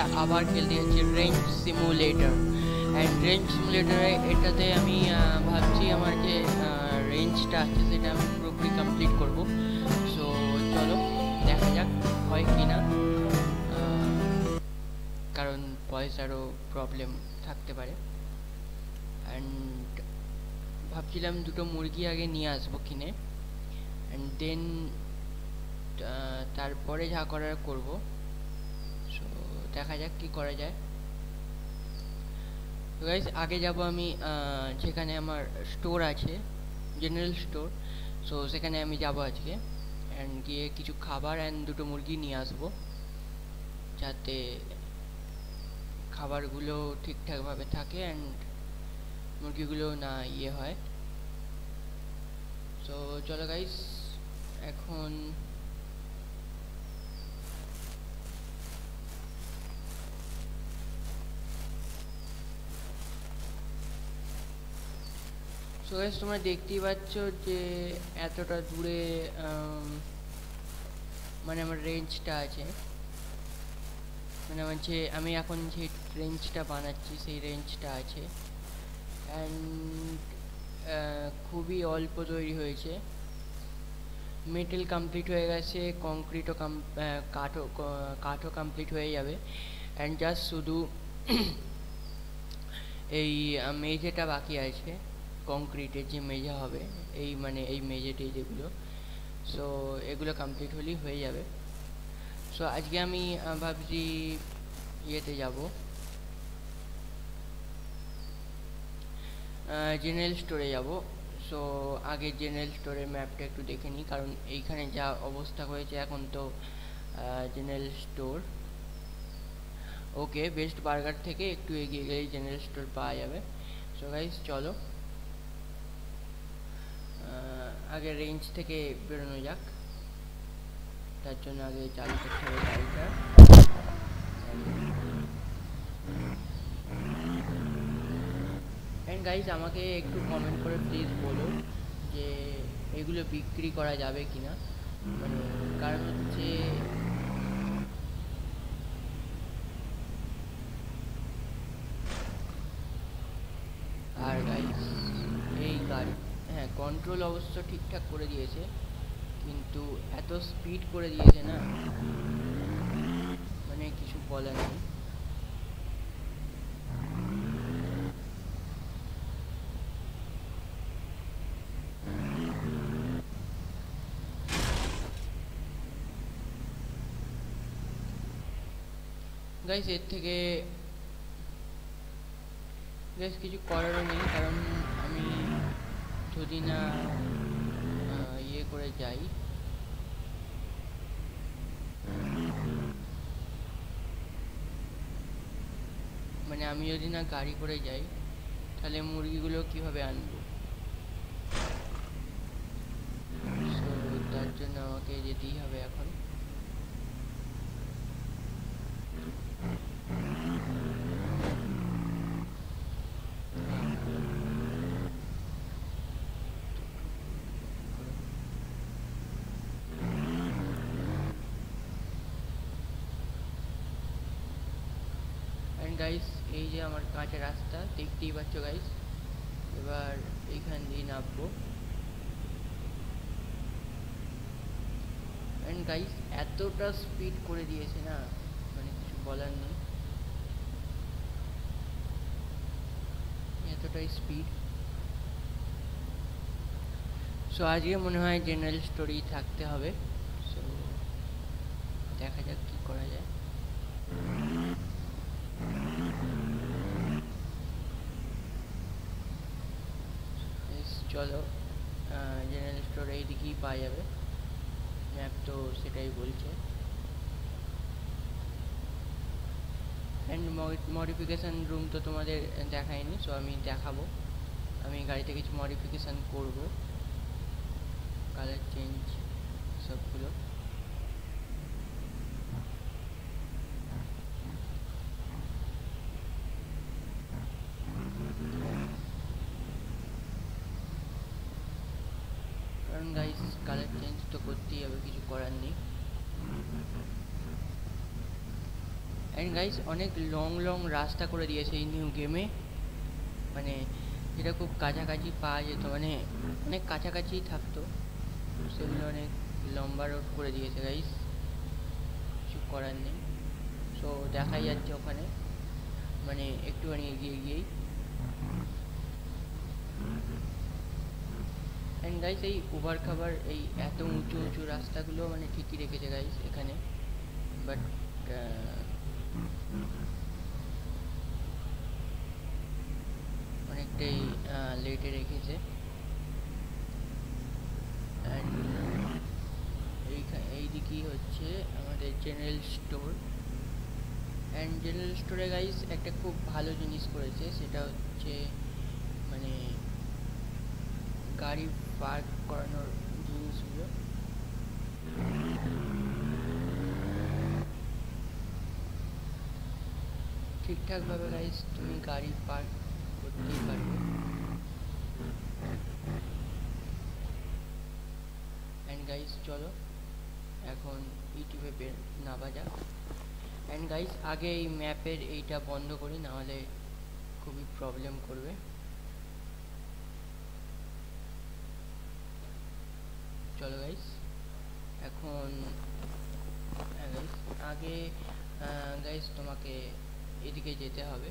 আমরা আবার খেলতে যাচ্ছি রেঞ্জ সিমুলেটর অ্যান্ড রেঞ্জ সিমুলেটরে এটাতে আমি ভাবছি আমার যে রেঞ্জটা আছে সেটা আমি পুরোপুরি কমপ্লিট করব। সো চলো, দেখা যাক, হয় কি না। কারণ পয়সারও প্রবলেম থাকতে পারে। অ্যান্ড ভাবছিলাম দুটো মুরগি আগে নিয়ে আসব কিনে। অ্যান্ড দেন তারপরে যা করার করব। দেখা যাক কি করা যায়। গাইজ আগে যাব আমি যেখানে আমার স্টোর আছে জেনারেল স্টোর সো সেখানে আমি যাব আজকে অ্যান্ড গিয়ে কিছু খাবার অ্যান্ড দুটো মুরগি নিয়ে আসব, যাতে খাবারগুলো ঠিকঠাকভাবে থাকে অ্যান্ড মুরগিগুলো না ইয়ে হয়। তো চলো গাইস এখন সো গাইস তোমরা দেখতেই পাচ্ছ যে এতটা দূরে মানে আমার রেঞ্জটা আছে। মানে আমার যে, আমি এখন যে রেঞ্জটা বানাচ্ছি, সেই রেঞ্জটা আছে। অ্যান্ড খুবই অল্প তৈরি হয়েছে। মেটেল কমপ্লিট হয়ে গেছে কংক্রিটও কাম কাঠও কাঠও কমপ্লিট হয়ে যাবে। অ্যান্ড জাস্ট শুধু এই মেঝেটা বাকি আছে। কংক্রিটের যে মেঝে হবে, এই মানে এই মেঝে টেজেগুলো সো এগুলো কমপ্লিট হলেই হয়ে যাবে। সো আজকে আমি ভাবছি ইয়েতে যাব। জেনারেল স্টোরে যাব। সো আগে জেনারেল স্টোরের ম্যাপটা একটু দেখে নিই, কারণ এইখানে যা অবস্থা হয়েছে এখন তো general store okay best burger থেকে একটু এগিয়ে গেলেই জেনারেল স্টোর পাওয়া যাবে। সো গাইস চলো। আগে রেঞ্জ থেকে বেরোনো যাক। তার জন্য আগে চালু করতে হবে গাড়িটা। অ্যান্ড গাইজ আমাকে একটু কমেন্ট করে প্লিজ বলো যে এগুলো বিক্রি করা যাবে কি না মানে কারণ হচ্ছে আর গাইজ এই গাড়ি হ্যাঁ কন্ট্রোল অবশ্য ঠিকঠাক করে দিয়েছে, কিন্তু এত স্পিড করে দিয়েছে না। মানে কিছু বলার নেই। গাইস এর থেকে গাইস কিছু করারও নেই, কারণ যদি না ইয়ে করে যাই। মানে আমি যদি না গাড়ি করে যাই, তাহলে মুরগিগুলো কীভাবে আনব? তার জন্য আমাকে যেতেই হবে এখন অ্যান্ড গাইস এই যে আমার কাঁচা রাস্তা দেখতেই পাচ্ছ গাইস এবার এইখান দিয়ে নামবো অ্যান্ড গাইস এতটা স্পিড করে দিয়েছে না? মানে কিছু বলার নেই। এতটাই স্পিড সো আজকে মনে হয় জেনারেল স্টোরি থাকতে হবে। সো দেখা যাক কি করা যায়। চলো জেনারেল স্টোর এই দিকেই পাওয়া যাবে। ম্যাপ তো সেটাই বলছে। অ্যান্ড মডিফিকেশান রুম তো তোমাদের দেখায়নি সো আমি দেখাবো। আমি গাড়িতে কিছু মডিফিকেশান করব। কালার চেঞ্জ সবগুলো কারণ guys colour change and guys অনেক লং লং রাস্তা করে দিয়েছে এই নিউ গেমে মানে যেটা খুব কাছাকাছি পাওয়া যেত মানে অনেক কাছাকাছি থাকতো। সেগুলো অনেক লম্বা রোড করে দিয়েছে গাইস কিছু করার নেই। সো দেখাই যাচ্ছে ওখানে। মানে একটুখানি এগিয়ে গিয়েই। অ্যান্ড গাইস এই উবার খাবার, এই এত উঁচু উঁচু রাস্তাগুলো মানে ঠিকই রেখেছে গাইস এখানে। বাট অনেকটাই লেটে রেখেছে। এইদিকেই হচ্ছে আমাদের জেনারেল স্টোর অ্যান্ড জেনারেল স্টোরে গাইস একটা খুব ভালো জিনিস করেছে, সেটা হচ্ছে মানে গাড়ি পার্ক করানোর জিনিসগুলো। ঠিকঠাকভাবে গাইস তুমি গাড়ি পার্ক করতেই পারবে। অ্যান্ড গাইস চলো, এখন ইউটিউবে বের নামা যাক অ্যান্ড গাইস আগে এই ম্যাপের এইটা বন্ধ করি, নাহলে খুবই প্রবলেম করবে। চলো গাইস এখন গাইস আগে গাইস তোমাকে এদিকে যেতে হবে।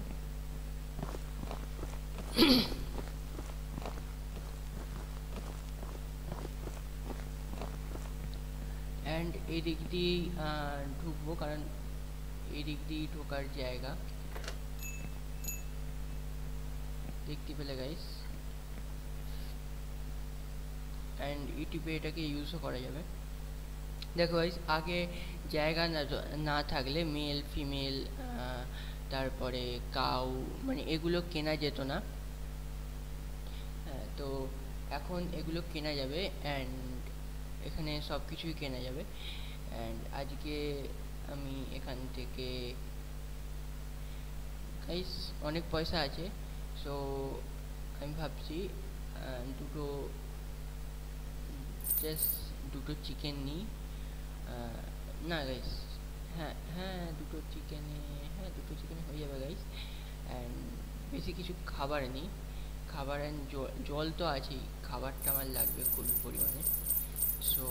অ্যান্ড এই দিক দিয়েই ঢুকবো কারণ এই দিক দিয়েই ঢোকার জায়গা। দেখতে পেলে গাইস অ্যান্ড ইউটিউবে এটাকে ইউজও করা যাবে। দেখো গাইস আগে জায়গা না না থাকলে মেল ফিমেল তারপরে কাউ মানে এগুলো কেনা যেত না। তো এখন এগুলো কেনা যাবে অ্যান্ড এখানে সব কিছুই কেনা যাবে। অ্যান্ড আজকে আমি এখান থেকে গাইস অনেক পয়সা আছে সো আমি ভাবছি দুটো জাস্ট দুটো চিকেন নিই। না গাইস হ্যাঁ হ্যাঁ দুটো চিকেনে হ্যাঁ দুটো চিকেনে হয়ে যাবে গাইস অ্যান্ড বেশি কিছু খাবার নিই। খাবার অ্যান্ড জল তো আছেই। খাবারটা আমার লাগবে খুবই পরিমাণে। সো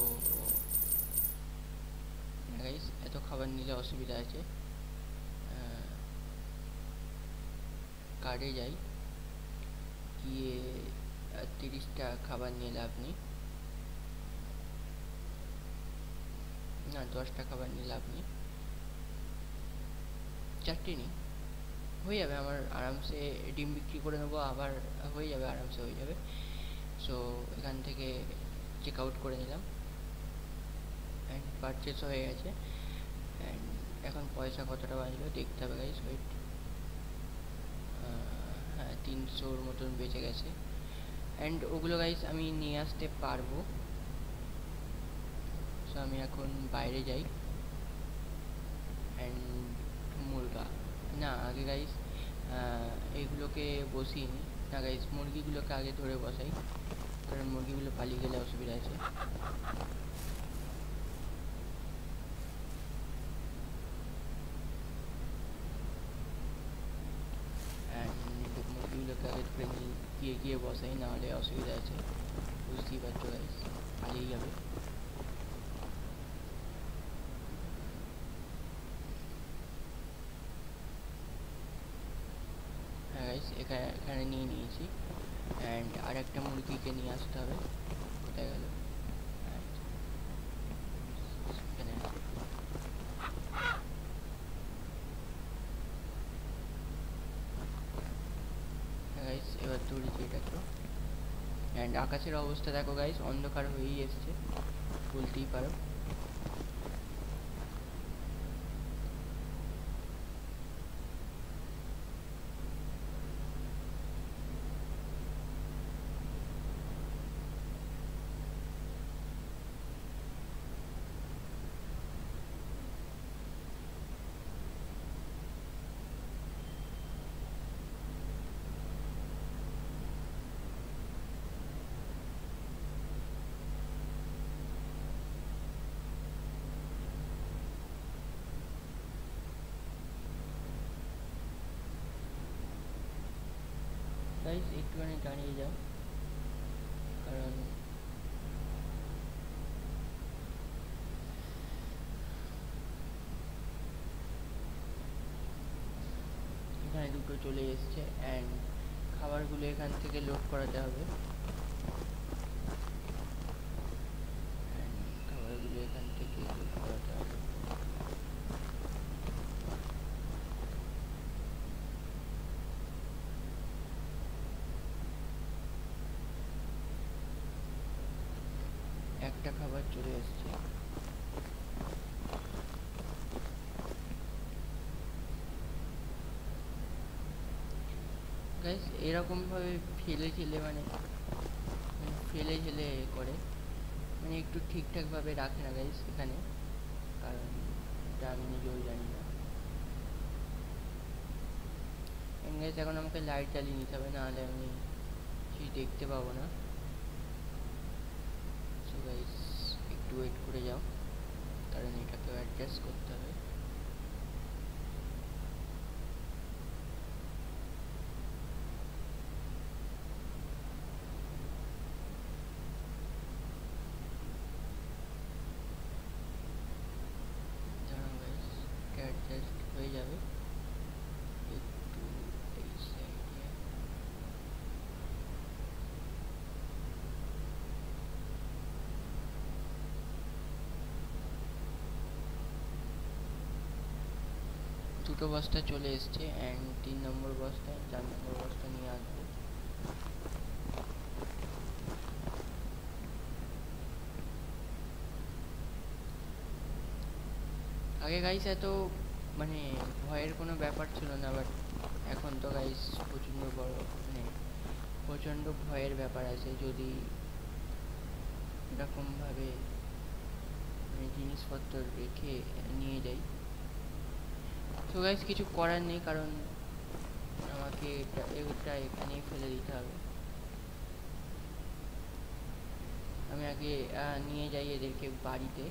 গাইস এত খাবার নিলে অসুবিধা আছে। কার্ডে যাই। গিয়ে তিরিশটা খাবার নিয়ে লাভ নেই। না, দশটা খাবার নিয়ে লাভ নেই। চারটে নিই। হয়ে যাবে আমার আরামসে ডিম বিক্রি করে নেব, আবার হয়ে যাবে, আরামসে হয়ে যাবে। সো এখান থেকে চেক আউট করে নিলাম। অ্যান্ড পারচেস হয়ে গেছে। অ্যান্ড এখন পয়সা কতটা বাঁচলো দেখতে হবে গাইস ওয়েট হ্যাঁ তিনশোর মতন বেঁচে গেছে। অ্যান্ড ওগুলো গাইস আমি নিয়ে আসতে পারব। সো আমি এখন বাইরে যাই। অ্যান্ড মুরগা। না, আগে গাইস এইগুলোকে বসিয়ে নিই না গাইস মুরগিগুলোকে আগে ধরে বসাই। কারণ মুরগিগুলো পালিয়ে গেলে অসুবিধা আছে। মুরগিগুলোকে আগে ধরে নিয়ে গিয়ে গিয়ে বসাই, নাহলে অসুবিধা আছে। বুঝতেই পারছ গাইস পালিয়ে যাবে হ্যাঁ গাইস এখানে এখানে নিয়ে নিয়েছি অ্যান্ড আর একটা মুরগিকে নিয়ে আসতে হবে। কোথায় গেল? এবার তুলছি এটাকে অ্যান্ড আকাশের অবস্থা দেখো গাইস অন্ধকার হয়েই এসছে। বলতেই পারো। গাইস একটুখানি দাঁড়িয়ে যাও। কারণ এখানে দুটো চলে এসছে অ্যান্ড খাবারগুলো এখান থেকে লোড করাতে হবে And খাবারগুলো এখান থেকে লোড করাতে হবে একটা খাবার চলে এসছে। গাইস এরকম ভাবে ফেলে ফেলে মানে মানে ফেলে ফেলে করে। মানে একটু ঠিকঠাক ভাবে রাখে না গাইস এখানে। কারণ এটা আমি নিজেও জানি না। গাইস এখন আমাকে লাইট জ্বালিয়ে নিতে হবে, নাহলে আমি কিছু দেখতে পাবো না সো গাইস একটু ওয়েট করে যাও। কারণ এটাকে অ্যাডজাস্ট করতে হবে। দাঁড়াও গাইস এটা অ্যাডজাস্ট হয়ে যাবে একটু এই সাইডে দুটো বস্তা চলে এসছে অ্যান্ড তিন নম্বর বস্তা চার নম্বর বস্তা নিয়ে আসব। আগে গাইস এত মানে ভয়ের কোনো ব্যাপার ছিল না বাট এখন তো গাইস প্রচণ্ড বড় মানে প্রচণ্ড ভয়ের ব্যাপার আছে। যদি এরকমভাবে মানে জিনিসপত্র রেখে নিয়ে যাই তো গাইস কিছু করার নেই কারণ আমাকে এটা এটা এখানেই ফেলে দিতে হবে। আমি আগে আহ, নিয়ে যাই এদেরকে বাড়িতে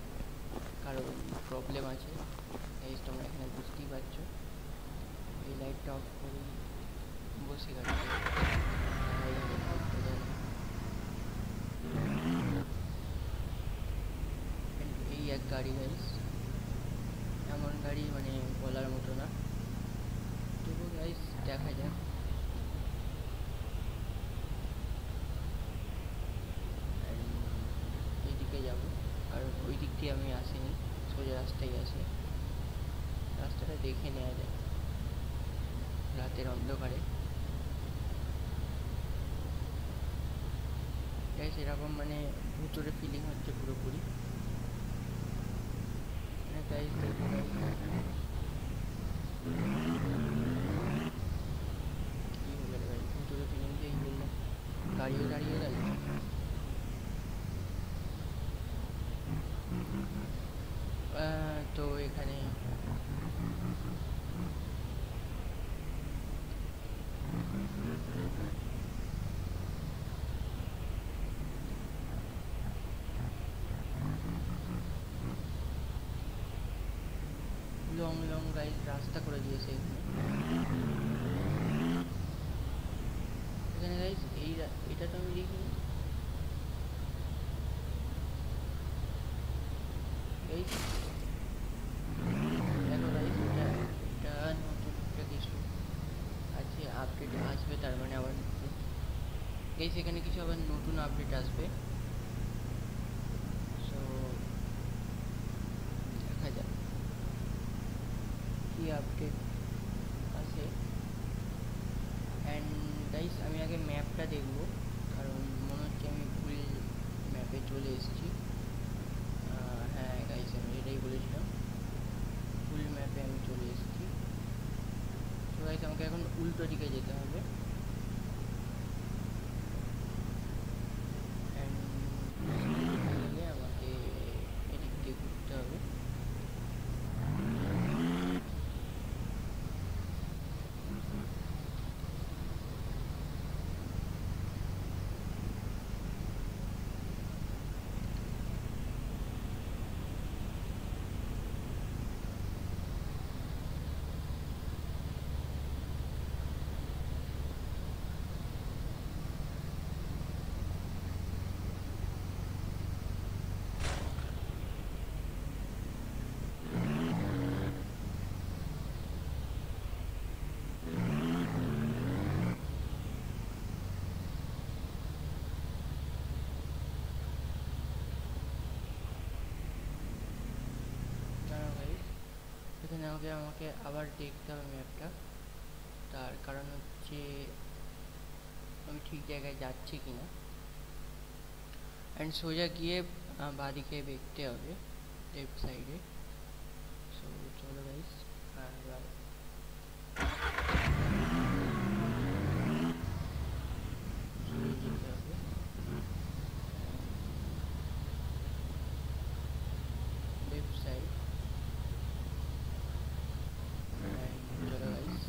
কারণ প্রবলেম আছে। গাইস তোমরা এখানে বুঝতেই পারছ। এই লাইটটা অফ করে বসে গেছে। এই এক গাড়ি গাইস এমন গাড়ি মানে বলার মতো না তবু গাইস দেখা যাক And এইদিকে যাব কারণ ওই দিক দিয়ে আমি আসিনি সোজা রাস্তায় আছে। রাস্তাটা দেখে নেওয়া যায় রাতের অন্ধকারে। গাইস এরকম মানে ভুতুরে ফিলিং হচ্ছে পুরোপুরি। মানে guys, কি হলো রে ভুতুরে ফিলিং যেই বললাম গাড়িও দাঁড়িয়ে গেল লং গাইজ রাস্তা করে দিয়েছে। এখানে গাইজ এই এটা তো আমি দেখো গাইজ এটা নতুন একটা কিছু। আছে আপডেট আসবে, তার মানে আবার গাইজ এখানে কিছু আবার নতুন আপডেট আসবে সো দেখা যাক কি আপডেট আছে। অ্যান্ড গাইস আমি আগে ম্যাপটা দেখব, কারণ মনে হচ্ছে আমি ভুল ম্যাপে চলে এসেছি। হ্যাঁ গাইস আমি এটাই বলেছিলাম। ভুল ম্যাপে আমি চলে এসেছি। তো গাইস আমাকে এখন উল্টো দিকে যেতে আমাকে আমাকে আবার দেখতে হবে ম্যাপটা তার কারণ হচ্ছে আমি ঠিক জায়গায় যাচ্ছি কি না অ্যান্ড সোজা গিয়ে বাঁদিকে দেখতে হবে লেফট সাইডে সো চলো গাইস এবার যেতে হবে লেফট সাইড চলো গাইস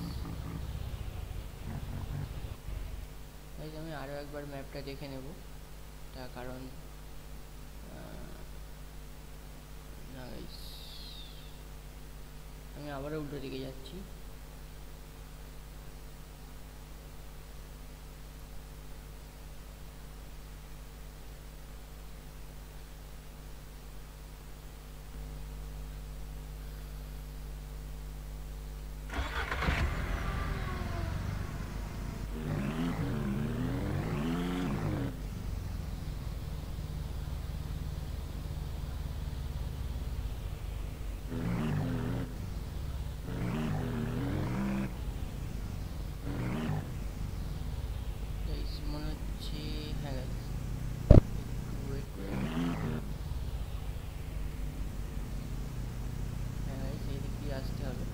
গাইস আমি আরও একবার ম্যাপটা দেখে নেব। তার কারণ আমি আবারও উল্টো দিকে যাচ্ছি গাইস মনে হচ্ছে হ্যাঁ গাইস একটু ওয়েট করে হ্যাঁ গাইস এইদিক দিয়ে আসতে হবে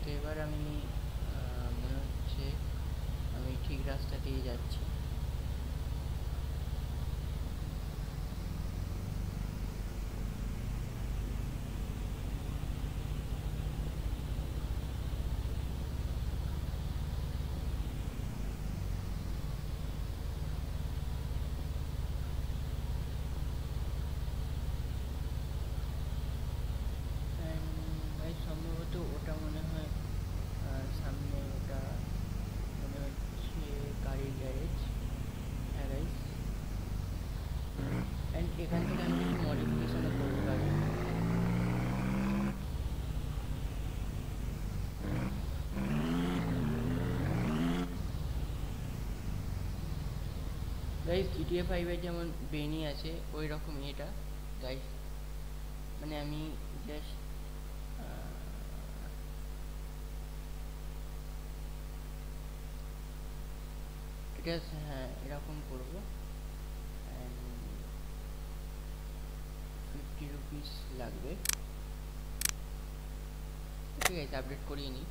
তো এবার আমি আহ, মনে হচ্ছে আমি ঠিক রাস্তা দিয়ে যাচ্ছি And গাইস সম্ভবত ওটা মনে হয় আহ, সামনে ওটা মনে হচ্ছে গাড়ির গ্যারেজ হ্যাঁ গাইস অ্যান্ড এখান থেকে আমি কিছু মডিফিকেশনও করতে পারি গাইস জিটিএ ফাইভের যেমন বেনি আছে ওই রকমই এটা গাইস মানে আমি জাস্ট এটা হ্যাঁ এরকম করব। ফিফটি রুপিস লাগবে। ঠিক আছে আপডেট করিয়ে নিই।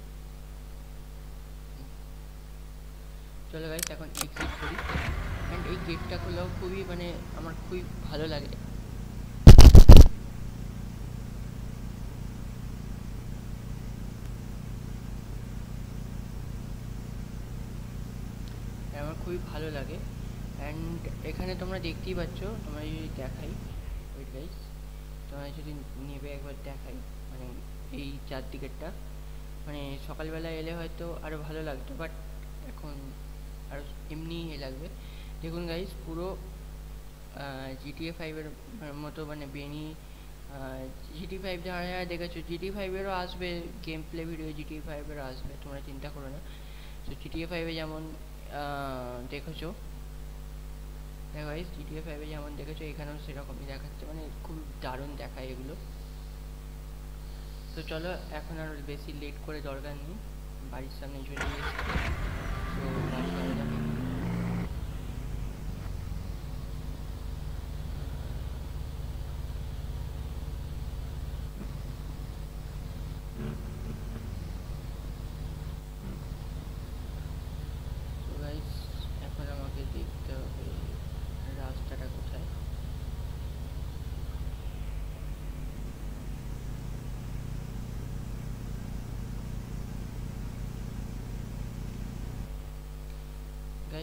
চলো গাইস এখন এক্সিট করি। অ্যান্ড এই গেটটা খুলেও খুবই মানে আমার খুবই ভালো লাগে। আমার খুবই ভালো লাগে। অ্যান্ড এখানে তোমরা দেখতেই পাচ্ছ তোমরা যদি দেখাই ওয়েট গাইস তোমরা যদি নেবে একবার দেখাই মানে এই চারদিকেরটা। মানে সকালবেলা এলে হয়তো আরও ভালো লাগতো বাট এখন আরও এমনি এ লাগবে। দেখুন গাইস পুরো জিটিএ ফাইভের মতো মানে বেনি জিটি ফাইভ যারা যারা দেখেছ জিটি ফাইভেরও আসবে গেম প্লে ভিডিও জিটি ফাইভেরও আসবে, তোমরা চিন্তা করো না। তো জিটিএ ফাইভে যেমন দেখেছ দেখো গাইস জিটিএ ফাইভে যেমন দেখেছ, এখানেও সেরকমই দেখাচ্ছে মানে খুব দারুণ দেখায় এগুলো। তো চলো, এখন আর বেশি লেট করে দরকার নেই, বাড়ির সামনে চলে এসেছি। তো যাক তো গাইস এখন আমাকে দেখতে হবে রাস্তাটা কোথায়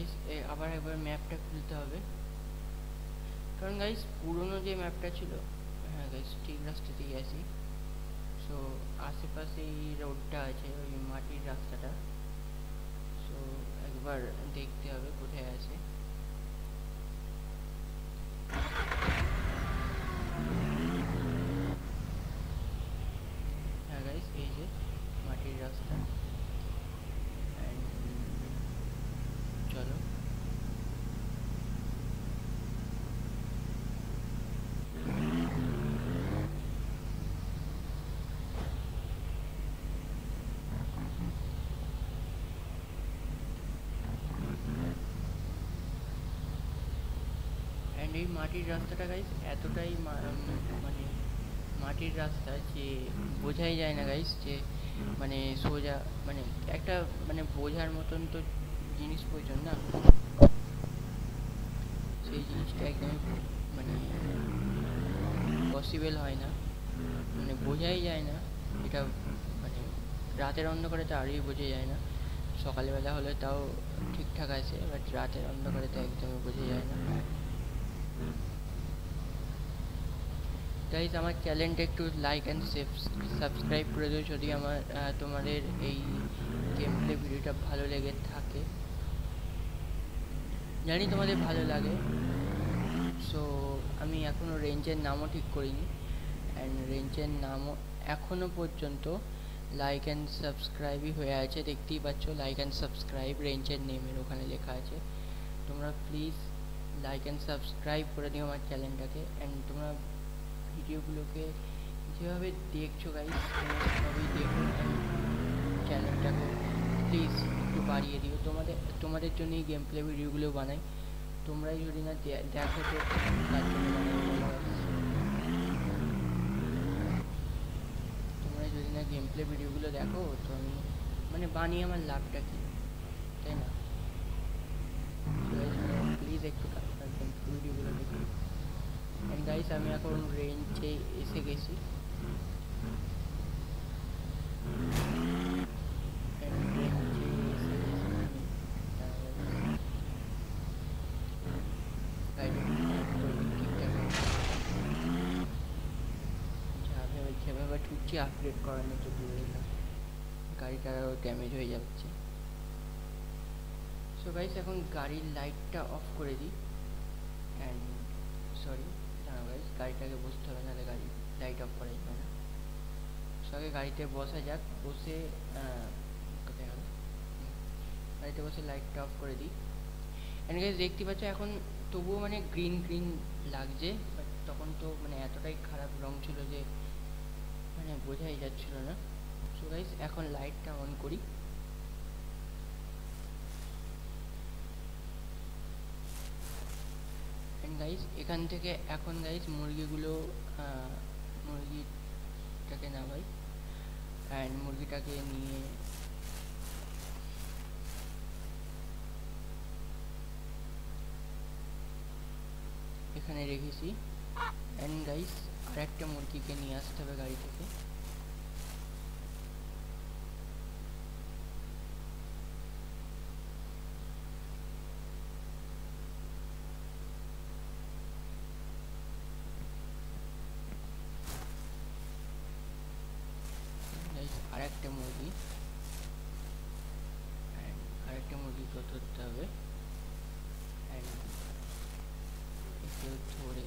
গাইস আবার একবার ম্যাপটা খুলতে হবে। কারণ গাইস পুরনো যে ম্যাপটা ছিল হ্যাঁ গাইস ঠিক রাস্তাতেই আছি। সো আশেপাশে এই রোডটা আছে, ওই মাটির রাস্তাটা। সো একবার দেখতে হবে কোথায় আছে হ্যাঁ গাইস এই যে মাটির রাস্তা And চলো অ্যান্ড এই মাটির রাস্তাটা গাইস এতটাই মানে মাটির রাস্তা যে বোঝাই যায় না গাইস যে মানে সোজা মানে একটা মানে বোঝার মতন তো জিনিস প্রয়োজন না। সেই জিনিসটা একদমই মানে পসিবল হয় না। মানে বোঝাই যায় না। এটা মানে রাতের অন্ধকারে তো আরই বোঝা যায় না। সকালবেলা হলে তাও ঠিকঠাক আছে বাট রাতের অন্ধকারে তো একদমই বোঝা যায় না। গাইজ আমার চ্যানেলটা একটু লাইক অ্যান্ড সাবস্ক্রাইব করে দিও যদি আমার তোমাদের এই গেম প্লে ভিডিওটা ভালো লেগে থাকে। জানি তোমাদের ভালো লাগে। সো আমি এখনও রেঞ্জের নামও ঠিক করিনি। অ্যান্ড রেঞ্জের নামও এখনও পর্যন্ত লাইক অ্যান্ড সাবস্ক্রাইবই হয়ে আছে। দেখতেই পাচ্ছ লাইক অ্যান্ড সাবস্ক্রাইব রেঞ্জের নেমের ওখানে লেখা আছে। তোমরা প্লিজ লাইক অ্যান্ড সাবস্ক্রাইব করে দিও আমার চ্যানেলটাকে অ্যান্ড তোমরা ভিডিওগুলোকে যেভাবে দেখছ গাইস সেভাবেই দেখো চ্যানেলটাকে প্লিজ একটু বাড়িয়ে দিও। তোমাদের তোমাদের জন্য এই গেম প্লে ভিডিওগুলো বানাই। তোমরাই যদি না দেখো তো, তার জন্য তোমরা যদি না গেম প্লে ভিডিওগুলো দেখো, তো আমি মানে বানিয়ে আমার লাভটা কি? তাই না? প্লিজ একটু গেম ভিডিওগুলো দেখো অ্যান্ড গাইস আমি এখন রেঞ্জে এসে গেছি। ঠুকছি আপগ্রেড করানো তো গাড়িটা ড্যামেজ হয়ে যাচ্ছে সো গাইস এখন গাড়ির লাইটটা অফ করে দিই। অ্যান্ড সরি গাড়িটাকে বসতে হবে, নাহলে গাড়ি লাইট অফ করা যাবে না। আগে গাড়িতে বসা যাক, বসে কোথায় গেল? গাড়িতে বসে লাইটটা অফ করে দিই। অ্যান্ড গাইস দেখতে পাচ্ছ এখন তবুও মানে গ্রিন গ্রিন লাগছে বাট তখন তো মানে এতটাই খারাপ রং ছিল যে মানে বোঝাই যাচ্ছিল না। সো গাইস এখন লাইটটা অন করি। গাইস এখান থেকে এখন গাইস মুরগিগুলো মুরগিটাকে নামাই। অ্যান্ড মুরগিটাকে নিয়ে এখানে রেখেছি। অ্যান্ড গাইস আর একটা মুরগিকে নিয়ে আসতে হবে গাড়ি থেকে। গাইস আর একটা মুরগি অ্যান্ড আরেকটা মুরগিকে ধরতে হবে অ্যান্ড একেও ধরে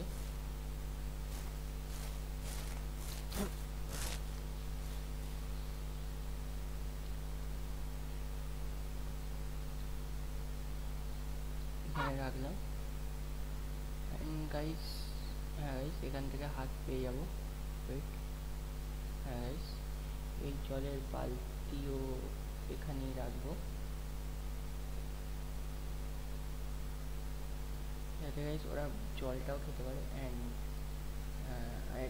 এখানে রাখলাম অ্যান্ড গাইস হ্যাঁ গাইস এখান থেকে হাত পেয়ে যাব ওয়েট হ্যাঁ গাইস এই জলের বালতিও এখানেই রাখব। যাতে গাইস ওরা জলটাও খেতে পারে অ্যান্ড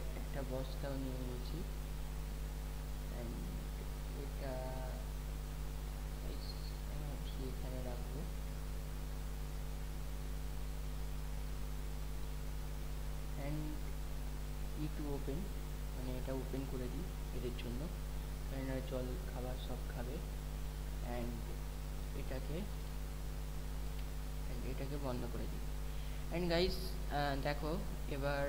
একটা বস্তাও নিয়ে নিয়েছি। অ্যান্ড এটা এখানে রাখব। অ্যান্ড ই টু ওপেন মানে এটা ওপেন করে দিই এদের জন্য। কারণ জল খাবার সব খাবে। অ্যান্ড এটাকে এটাকে বন্ধ করে দিই। অ্যান্ড গাইস দেখো, এবার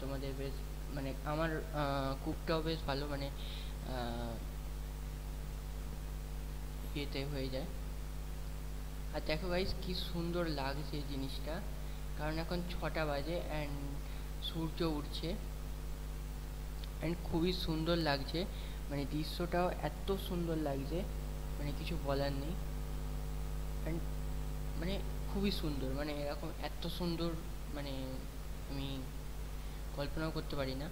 তোমাদের বেশ মানে আমার কুকটাও বেশ ভালো মানে ইয়েতে হয়ে যায়। আর দেখো গাইস কি সুন্দর লাগছে জিনিসটা। কারণ এখন ছটা বাজে অ্যান্ড সূর্য উঠছে। অ্যান্ড খুবই সুন্দর লাগছে। মানে দৃশ্যটাও এত সুন্দর লাগছে মানে কিছু বলার নেই। অ্যান্ড মানে খুবই সুন্দর মানে এরকম এত সুন্দর মানে আমি কল্পনাও করতে পারি না।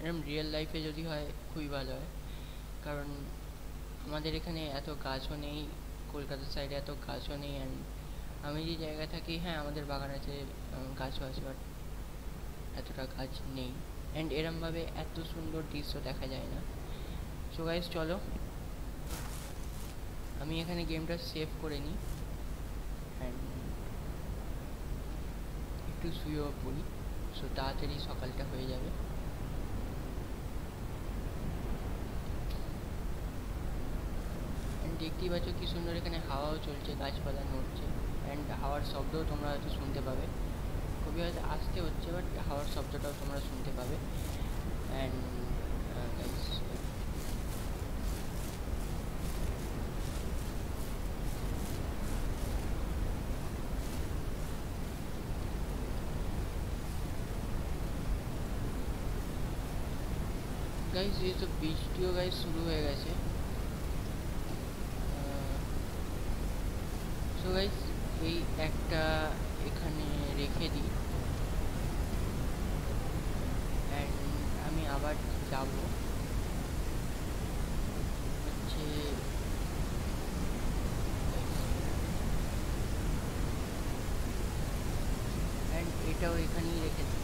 এরকম রিয়েল লাইফে যদি হয়, খুবই ভালো হয়। কারণ আমাদের এখানে এত গাছও নেই কলকাতার সাইডে এত গাছও নেই। অ্যান্ড আমি যে জায়গায় থাকি হ্যাঁ আমাদের বাগান আছে গাছও আছে বাট এতটা গাছ নেই। অ্যান্ড এরমভাবে এত সুন্দর দৃশ্য দেখা যায় না। সো গাইজ চলো। আমি এখানে গেমটা সেভ করে নিই। একটু শুয়েও পড়ি। সো তাড়াতাড়ি সকালটা হয়ে যাবে। দেখতেই পাচ্ছ কি সুন্দর এখানে হাওয়াও চলছে, গাছপালা নড়ছে। অ্যান্ড হাওয়ার শব্দও তোমরা হয়তো শুনতে পাবে। খুবই হয়তো আসতে হচ্ছে বাট হাওয়ার শব্দটাও তোমরা শুনতে পাবে। অ্যান্ড গাইস এই তো বৃষ্টিও গাইস শুরু হয়ে গেছে। সো গাইস এই একটা এখানে রেখে দিই। আমি আবার যাব। হচ্ছে এটাও এখানেই রেখে দিই।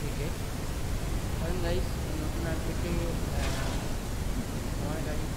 ठीक है and guys you know, I'm putting uh, my guys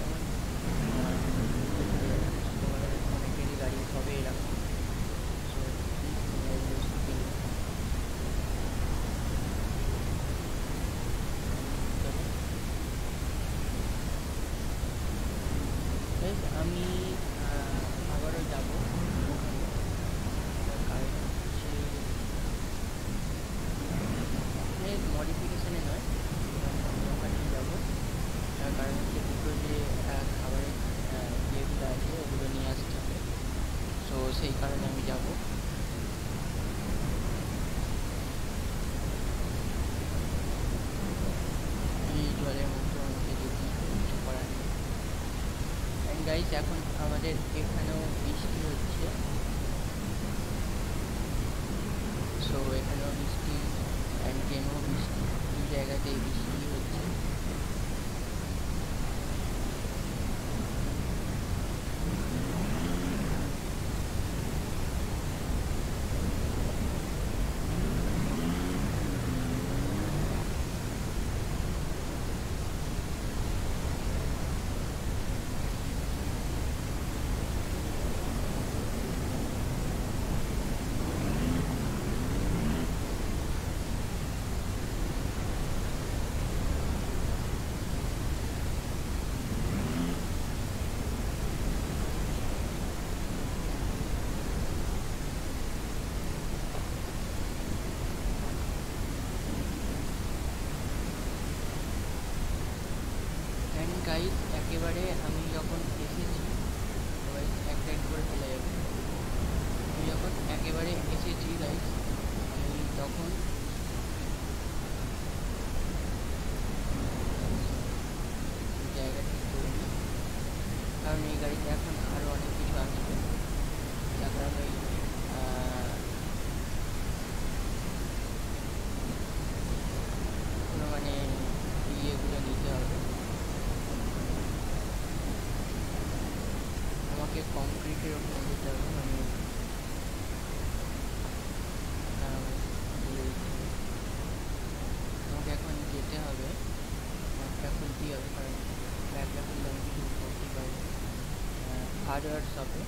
hardware শপে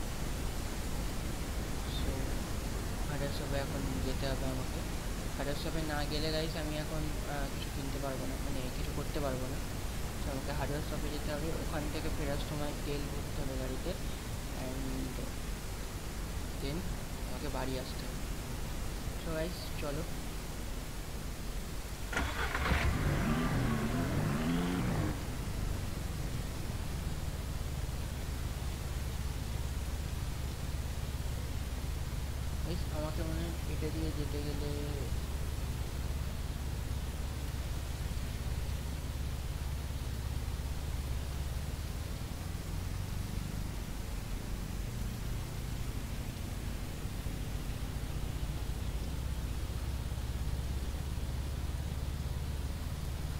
সো হার্ডওয়্যার শপে এখন যেতে হবে আমাকে। হার্ডওয়্যার শপে না গেলে গাইস আমি এখন কিছু কিনতে পারব না। মানে কিছু করতে পারব না। তো আমাকে হার্ডওয়্যার শপে যেতে হবে। ওখান থেকে ফেরার সময় তেল ভরতে হবে গাড়িতে। অ্যান্ড দেন আমাকে বাড়ি আসতে হবে। সো গাইস চলো Guys, আমাকে মনে হয় এটা দিয়ে যেতে গেলে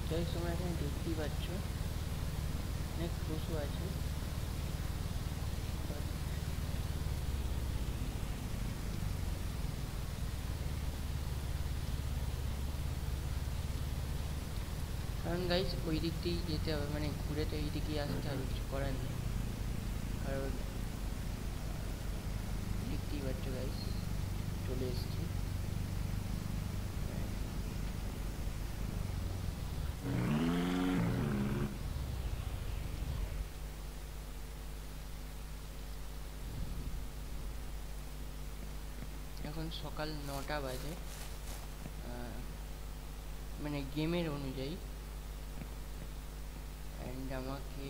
যাই তোমরা এখানে দেখতেই পাচ্ছ অনেক পশু আছে But কারণ গাইজ ওই দিক দিয়েই যেতে হবে মানে ঘুরে তো এই দিকেই আসতে হবে, কিছু করার নেই। কারণ দেখতেই পাচ্ছ গাইজ চলে এসেছি। এখন সকাল নটা বাজে। মানে গেমের অনুযায়ী অ্যান্ড আমাকে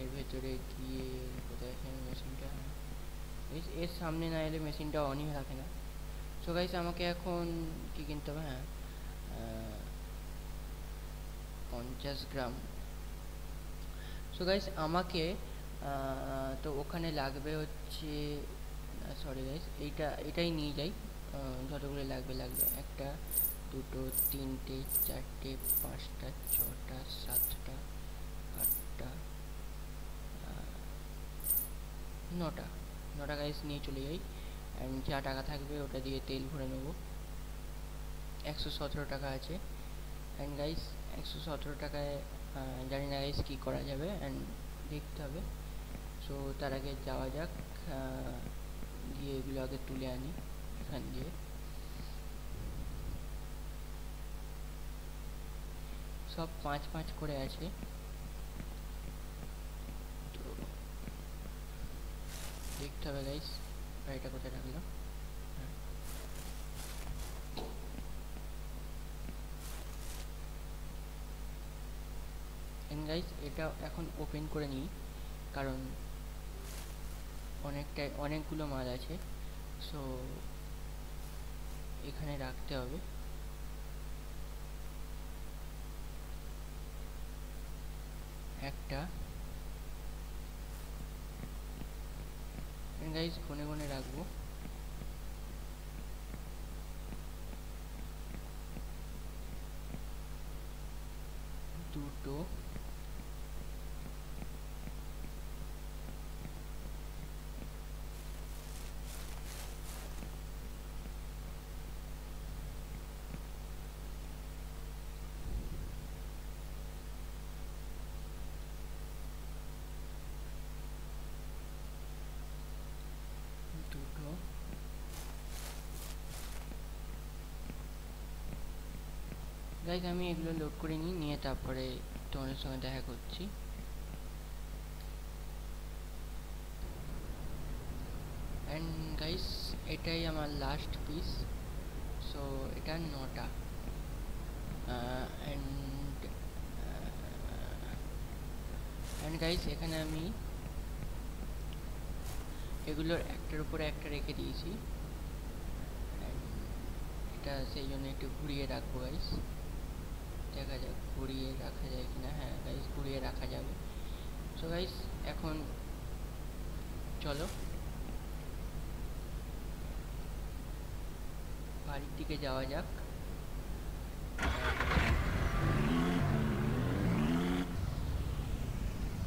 এর ভেতরে গিয়ে কোথায় এখানে মেশিনটা এর সামনে না এলে মেশিনটা অনই থাকে না সো আমাকে এখন কি কিনতে হবে হ্যাঁ পঞ্চাশ গ্রাম সো গাইস আমাকে তো ওখানে লাগবে হচ্ছে সরি গাইস এইটা এটাই নিয়ে যাই যতগুলো লাগবে লাগবে একটা দুটো তিনটে চারটে পাঁচটা ছটা সাতটা আটটা নটা নটা গাইস নিয়ে চলে যাই। অ্যান্ড যা টাকা থাকবে ওটা দিয়ে তেল ভরে নেব। একশো সতেরো টাকা আছে। অ্যান্ড গাইস একশো সতেরো টাকায় জানি না গাইস কী করা যাবে। অ্যান্ড দেখতে হবে। সো তার আগে যাওয়া যাক গিয়ে এগুলো আগে তুলে আনি এখান দিয়ে। সব পাঁচ পাঁচ করে আছে তো দেখতে হবে গাইস গাড়িটা কোথায় রাখল গাইস এটা এখন ওপেন করে নিই কারণ অনেকটাই অনেকগুলো মাল আছে সো এখানে রাখতে হবে একটা গাইজ ঘনে ঘনে রাখব। দুটো। গাইজ আমি এগুলো লোড করে নিই নিয়ে তারপরে তোমাদের সঙ্গে দেখা করছি। অ্যান্ড গাইস এটাই আমার লাস্ট পিস সো এটা নটা। অ্যান্ড অ্যান্ড গাইস এখানে আমি এগুলোর একটার উপরে একটা রেখে দিয়েছি। এটা সেই জন্য একটু ঘুরিয়ে রাখব গাইস দেখা যাক ঘুরিয়ে রাখা যায় কিনা। হ্যাঁ গাইস ঘুরিয়ে রাখা যাবে। সো গাইস এখন চলো। বাড়ির দিকে যাওয়া যাক।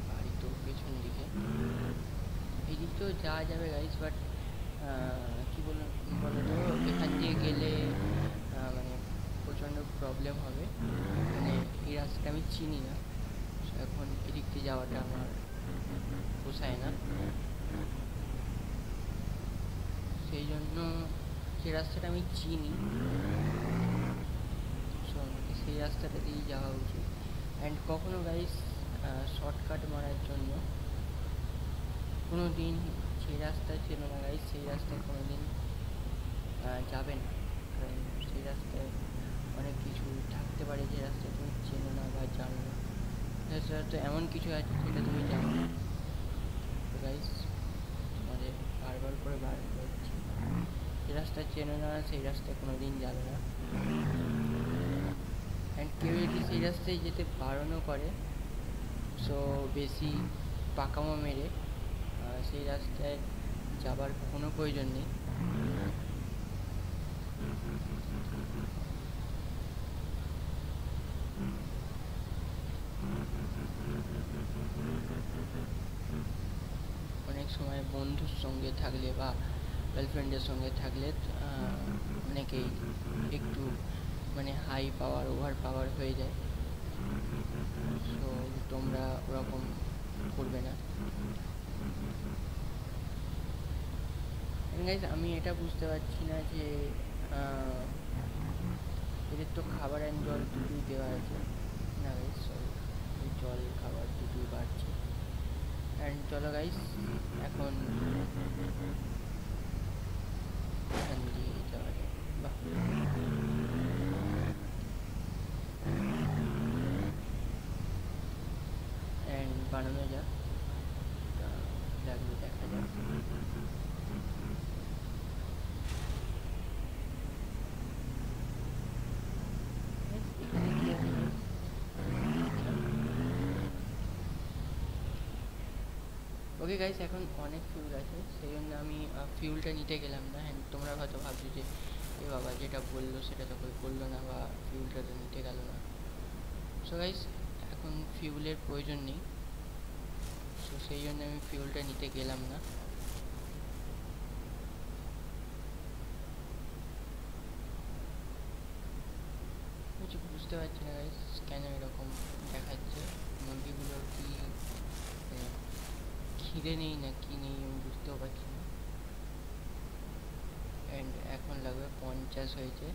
বাড়ি তো পেছন দিকে। এই দিক তো যাওয়া যাবে গাইস বাট কি বলুন বলো তো এখান দিয়ে গেলে আহ, মানে প্রচণ্ড প্রবলেম হবে। মানে এই রাস্তাটা আমি চিনি না। এখন এদিক যাওয়াটা আমার পোষায় না। সেই জন্য সেই রাস্তাটা আমি চিনি সেই রাস্তাটা দিয়েই যাওয়া উচিত। অ্যান্ড কখনো গাইস শর্টকাট মারার জন্য কোনো দিন সেই রাস্তায় ছিল না গাইস সেই রাস্তায় কোনো দিন যাবে না। কারণ সেই রাস্তায় অনেক কিছু থাকতে পারে যে রাস্তা তুমি চেনো না বা জানো না। তাছাড়া রাস্তাতে এমন কিছু আছে যেটা তুমি জানো না। তো গাইস তোমাদের বারবার করে বার করছি যে রাস্তা চেনো না, সেই রাস্তায় কোনো দিন যাবে না। অ্যান্ড কেউ যদি সেই রাস্তায় যেতে বারণও করে সো বেশি পাকামো মেরে সেই রাস্তায় যাবার কোনো প্রয়োজন নেই অনেক সময় বন্ধুর সঙ্গে থাকলে বা গার্লফ্রেন্ডের সঙ্গে থাকলে অনেকেই একটু মানে হাই পাওয়ার ওভার পাওয়ার হয়ে যায়। সো তোমরা ওরকম করবে না। গাইজ আমি এটা বুঝতে পারছি না যে এদের তো খাবার অ্যান্ড জল দুটোই দেওয়া আছে। না গাইজ সরি জল, খাবার দুটোই বাড়ছে। অ্যান্ড চলো গাইস এখন এখান দিয়ে যাওয়া যায় বাহ অ্যান্ড বানানো যাক লাগবে দেখা যাক এখানে কি আছে ওকে গাইস এখন অনেক ফিউল আছে সেই জন্য আমি ফিউলটা নিতে গেলাম না। হ্যাঁ তোমরা হয়তো ভাবছ যে, এ বাবা, যেটা বলল সেটা তো কই করল না বা ফিউলটা তো নিতে গেল না। সো গাইস এখন ফিউলের প্রয়োজন নেই। সো সেই জন্য আমি ফিউলটা নিতে গেলাম না। বুঝতে পারছি না গাইস কেন এরকম দেখাচ্ছে মুরগিগুলোর কি খিদে নেই না কি নেই আমি বুঝতেও পারছি না। অ্যান্ড এখন লাগবে পঞ্চাশ হয়েছে,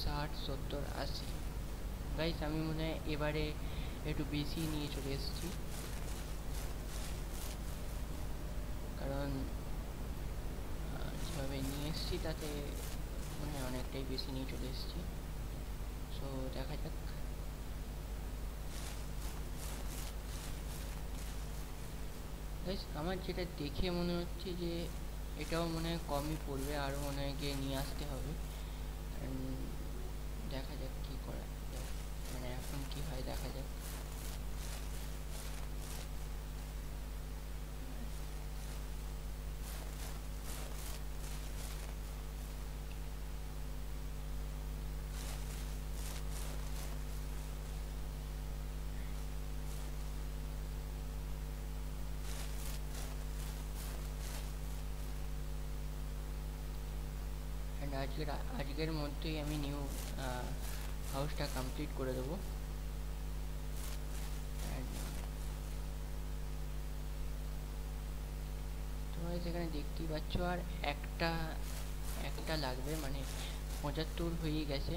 ষাট, সত্তর, আশি। গাইস আমি মনে হয় এবারে একটু বেশি নিয়ে চলে এসেছি। কারণ যেভাবে নিয়ে এসেছি তাতে মনে হয় অনেকটাই বেশি নিয়ে চলে এসেছি। সো দেখা যাক। গাইস আমার যেটা দেখে মনে হচ্ছে যে এটাও মনে হয় কমই পড়বে, আরও মনে হয় গিয়ে নিয়ে আসতে হবে দেখা যাক কী করা যায় মানে এখন কি হয় দেখা যাক আজকের আজকের মধ্যেই আমি নিউ হাউসটা কমপ্লিট করে দেবো। তোমরা সেখানে দেখতেই পাচ্ছ, আর একটা একটা লাগবে মানে পঁচাত্তর হয়ে গেছে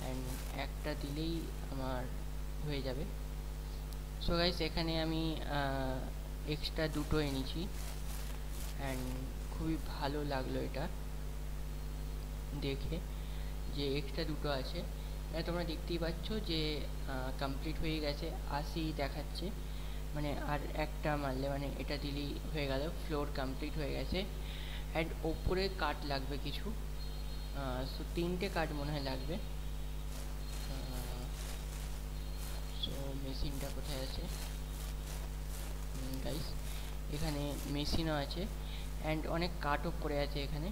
অ্যান্ড একটা দিলেই আমার হয়ে যাবে। সো গাইস এখানে আমি এক্সট্রা দুটো এনেছি অ্যান্ড খুবই ভালো লাগল এটা। দেখে যে এক্সট্রা দুটো আছে। তোমরা দেখতেই পাচ্ছ যে কমপ্লিট হয়ে গেছে। আশি দেখাচ্ছে। মানে আর একটা মারলে মানে এটা দিলেই হয়ে গেল ফ্লোর কমপ্লিট হয়ে গেছে। অ্যান্ড ওপরে কাঠ লাগবে কিছু। সো তিনটে কাঠ মনে হয় লাগবে। সো মেশিনটা কোথায় আছে? গাইস এখানে মেশিনও আছে। অ্যান্ড অনেক কাঠও পড়ে আছে এখানে।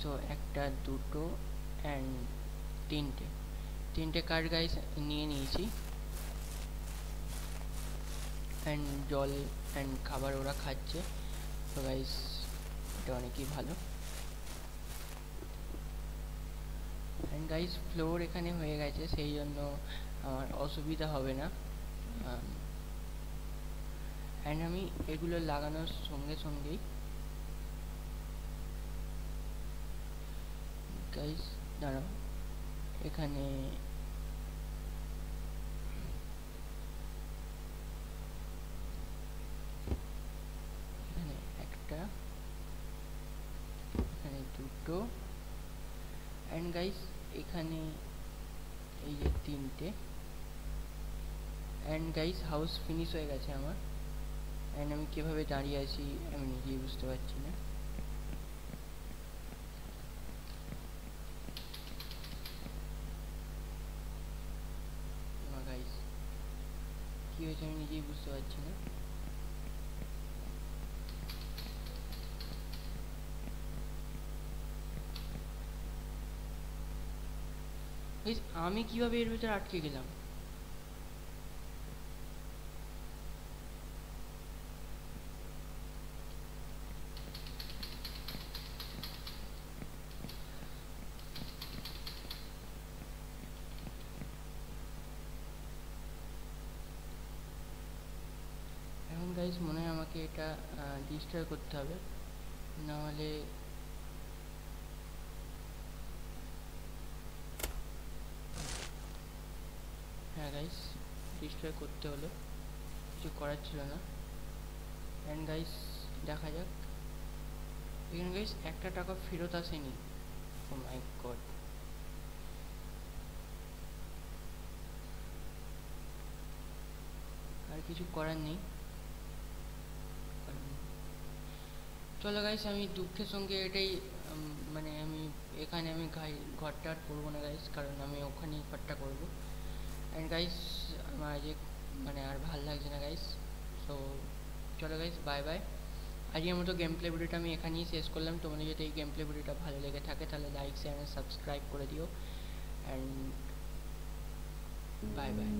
সো একটা, দুটো অ্যান্ড তিনটে। তিনটে কার্ড গাইস নিয়ে নিয়েছি। অ্যান্ড জল অ্যান্ড খাবার ওরা খাচ্ছে। তো গাইস এটা অনেকই ভালো। অ্যান্ড গাইস ফ্লোর এখানে হয়ে গেছে, সেই জন্য আমার অসুবিধা হবে না। অ্যান্ড আমি এগুলো লাগানোর সঙ্গে সঙ্গেই গাইস দাঁড়াও। এখানে এখানে একটা, এখানে দুটো। অ্যান্ড গাইস এখানে এই যে তিনটে। অ্যান্ড গাইস হাউস ফিনিশ হয়ে গেছে আমার। অ্যান্ড আমি কীভাবে দাঁড়িয়ে আছি আমি নিজেই বুঝতে পারছি না গাইস কী হয়েছে আমি নিজেই বুঝতে পারছি না Guys, আমি কীভাবে এর ভিতরে আটকে গেলাম এখন গাইস মনে হয় আমাকে এটা ডিস্ট্রয় করতে হবে। নাহলে হ্যাঁ গাইস ডিস্ট্রয় করতে হলো। কিছু করার ছিল না। অ্যান্ড গাইস দেখা যাক। এখানে গাইস একটা টাকা ফেরত আসেনি। ও মাই গড আর কিছু করার নেই। চলো গাইস আমি দুঃখের সঙ্গে এটাই মানে আমি, এখানে আমি ঘাই, ঘরটা আর করব না গাইস কারণ আমি ওখানেই ঘরটা করব। অ্যান্ড গাইস আমার আজ মানে আর ভালো লাগছে না গাইস সো চলো গাইস বাই বাই আজকের মতো গেম প্লে ভিডিওটা আমি এখানেই শেষ করলাম। তোমাদের যদি এই গেম প্লে ভিডিওটা ভালো লেগে থাকে, তাহলে লাইক শেয়ার সাবস্ক্রাইব করে দিও। And bye bye